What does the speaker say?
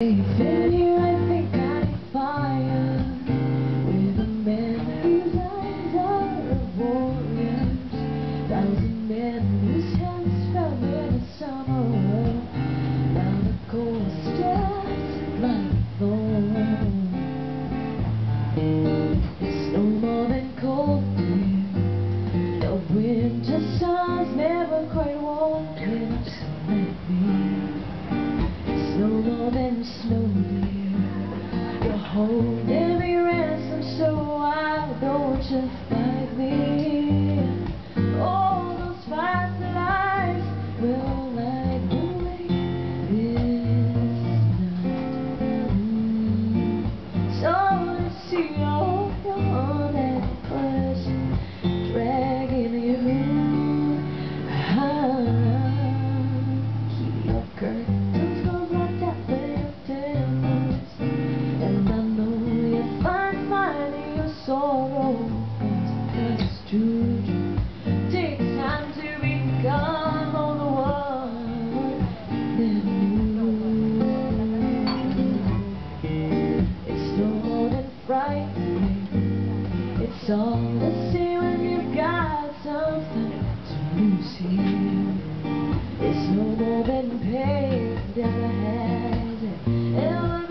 Safe here, I think I fire with a man whose eyes are warriors, thousand men whose hands fell in the summer, down the cold steps like thorn. It's no more than cold here, the winter sun's never quite warm snow dear. You're holding me ransom, so why don't you fight me? All those fireflies will light the way this night. So to see right. It's all the same when you've got something to lose here. It's no more than pain that I had ever